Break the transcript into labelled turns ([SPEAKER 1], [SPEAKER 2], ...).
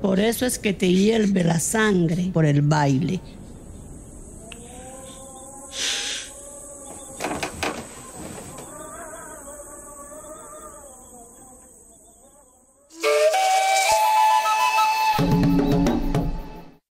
[SPEAKER 1] Por eso es que te hierve la sangre por el baile.